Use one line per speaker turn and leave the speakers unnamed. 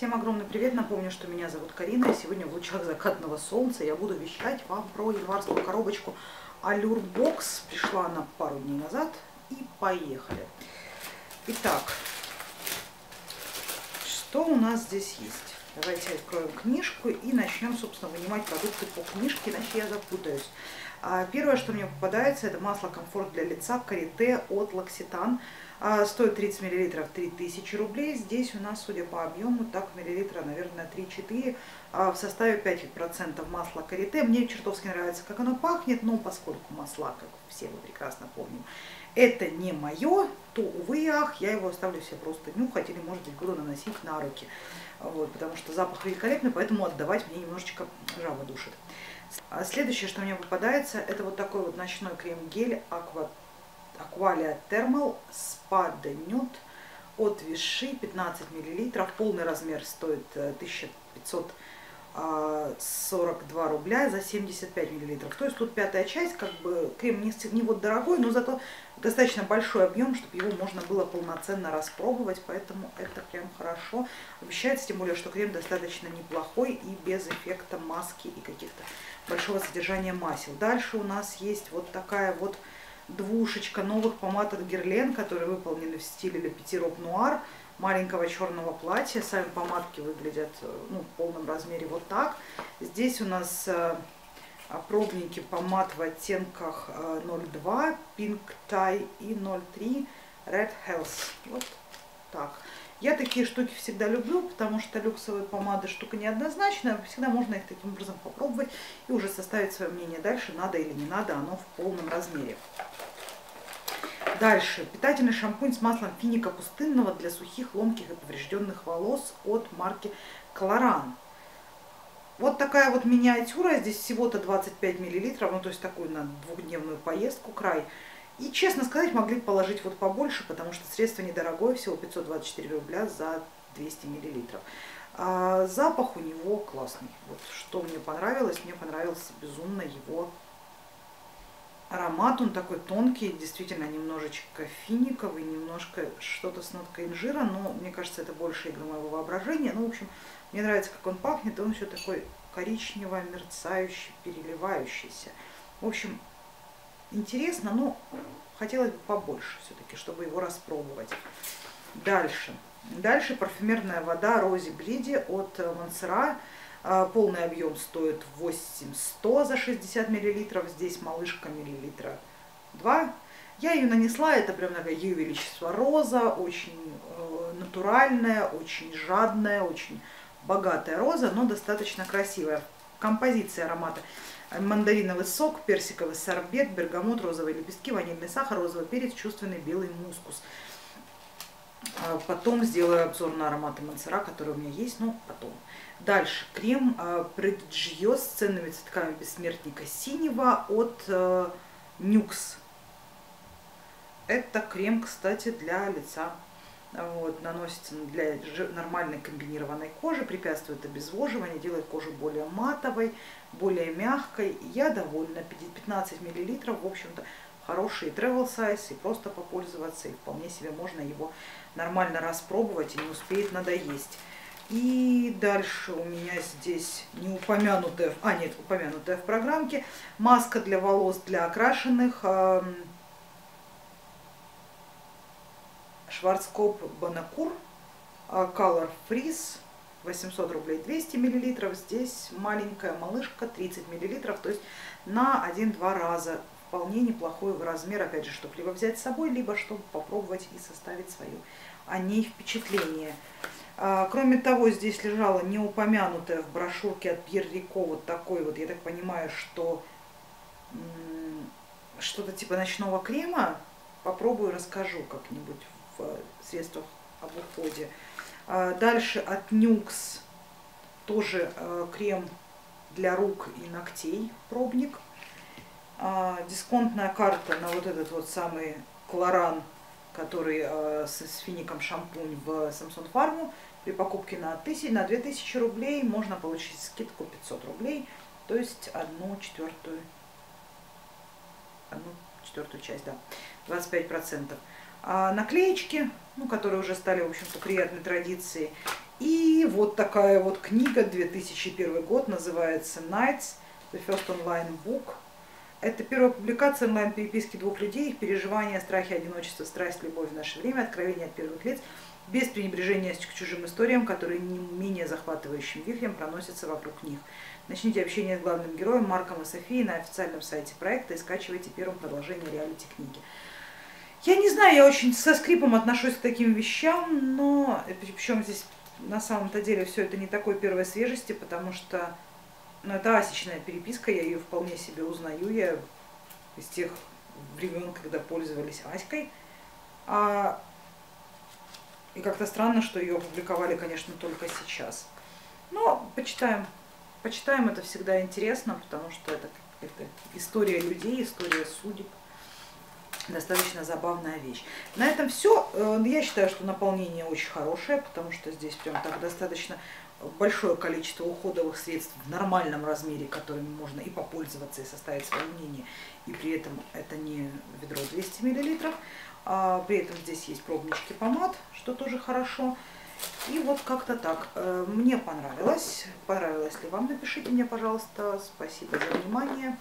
Всем огромный привет. Напомню, что меня зовут Карина. И сегодня в лучах закатного солнца я буду вещать вам про январскую коробочку Allure Box. Пришла она пару дней назад. И поехали. Итак, что у нас здесь есть? Давайте откроем книжку и начнем, собственно, вынимать продукты по книжке, иначе я запутаюсь. А, первое, что мне попадается, это масло комфорт для лица Карите от Лакситан. А, стоит 30 мл 3000 рублей. Здесь у нас, судя по объему, так миллилитра, наверное, 3-4. А в составе 5% масла карите. Мне чертовски нравится, как оно пахнет, но поскольку масла, как все вы прекрасно помним, это не мое, то, увы и ах, я его оставлю себе просто нюхать или, может быть, буду наносить на руки. Вот, потому что запах великолепный, поэтому отдавать мне немножечко жаба душит. А следующее, что мне попадается, это вот такой вот ночной крем-гель Aqua, Aqualia Thermal Spa de Nude от Виши, 15 мл. Полный размер стоит э, 1500 мл. А, 42 рубля за 75 миллилитров. То есть тут пятая часть, как бы крем не, не вот дорогой, но зато достаточно большой объем, чтобы его можно было полноценно распробовать, поэтому это прям хорошо обещает, тем более, что крем достаточно неплохой и без эффекта маски и каких-то большого содержания масел. Дальше у нас есть вот такая вот двушечка новых помад от Герлен, которые выполнены в стиле Le Petit Rock Noir маленького черного платья. Сами помадки выглядят э, ну, в полном размере вот так. Здесь у нас э, пробники помад в оттенках 02, Pink Tie и 03 Red Health. Вот так. Я такие штуки всегда люблю, потому что люксовые помады штука неоднозначная. Всегда можно их таким образом попробовать и уже составить свое мнение дальше, надо или не надо, оно в полном размере. Дальше. Питательный шампунь с маслом финика пустынного для сухих, ломких и поврежденных волос от марки Колоран. Вот такая вот миниатюра, здесь всего-то 25 миллилитров, ну то есть такую на двухдневную поездку край. И, честно сказать, могли положить вот побольше, потому что средство недорогое, всего 524 рубля за 200 миллилитров. А запах у него классный. Вот что мне понравилось, мне понравился безумно его аромат. Он такой тонкий, действительно немножечко финиковый, немножко что-то с ноткой инжира, но мне кажется, это больше игра моего воображения. Ну, в общем, мне нравится, как он пахнет, он все такой коричнево-мерцающий, переливающийся. В общем, интересно, но хотелось бы побольше все-таки, чтобы его распробовать. Дальше. Дальше парфюмерная вода Рози Блиди от Монсера. А, полный объем стоит 8100 за 60 миллилитров. Здесь малышка миллилитра 2. Я ее нанесла, это прям такая ее величество роза, очень э, натуральная, очень жадная, очень богатая роза, но достаточно красивая. Композиция аромата мандариновый сок, персиковый сорбет, бергамот, розовые лепестки, ванильный сахар, розовый перец, чувственный белый мускус. А потом сделаю обзор на ароматы Монсера, которые у меня есть, но потом. Дальше. Крем Преджио с ценными цветками бессмертника синего от Нюкс. Это крем, кстати, для лица вот, наносится для нормальной комбинированной кожи, препятствует обезвоживанию, делает кожу более матовой, более мягкой. Я довольна. 15 мл, в общем-то, хороший travel size, и просто попользоваться, и вполне себе можно его нормально распробовать, и не успеет надоесть. И дальше у меня здесь не упомянутая, а нет, упомянутая в программке, маска для волос для окрашенных, Шварцкоп Бонакур, Color Freeze, 800 рублей 200 миллилитров. Здесь маленькая малышка 30 миллилитров, то есть на 1-2 раза. Вполне неплохой размер, опять же, чтобы либо взять с собой, либо чтобы попробовать и составить свое о ней впечатление. А, кроме того, здесь лежала неупомянутая в брошюрке от Пьер Рико вот такой вот, я так понимаю, что что-то типа ночного крема. Попробую, расскажу как-нибудь в средствах об уходе. А, дальше от Нюкс тоже а, крем для рук и ногтей, пробник. А, дисконтная карта на вот этот вот самый Клоран, который с, с фиником шампунь в Samsung Farm. При покупке на, 1000, на 2000 рублей можно получить скидку 500 рублей, то есть одну четвертую, одну четвертую часть, да, 25%. А наклеечки, ну, которые уже стали, в общем-то, приятной традицией. И вот такая вот книга, 2001 год, называется Nights, The First Online Book. Это первая публикация онлайн-переписки двух людей, их переживания, страхи, одиночество, страсть, любовь в наше время, откровения от первых лиц, без пренебрежения к чужим историям, которые не менее захватывающим вихрем проносятся вокруг них. Начните общение с главным героем Марком и Софией на официальном сайте проекта и скачивайте первым продолжение реалити книги. Я не знаю, я очень со скрипом отношусь к таким вещам, но причем здесь на самом-то деле все это не такой первой свежести, потому что ну, это асечная переписка, я ее вполне себе узнаю, я из тех времен, когда пользовались Аськой. А, и как-то странно, что ее опубликовали, конечно, только сейчас. Но почитаем. Почитаем, это всегда интересно, потому что это, это история людей, история судеб достаточно забавная вещь. На этом все. Э, я считаю, что наполнение очень хорошее, потому что здесь прям так достаточно большое количество уходовых средств в нормальном размере, которыми можно и попользоваться, и составить свое мнение. И при этом это не ведро 200 мл. А при этом здесь есть пробнички помад, что тоже хорошо. И вот как-то так. Э, мне понравилось. Понравилось ли вам? Напишите мне, пожалуйста. Спасибо за внимание.